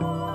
Bye.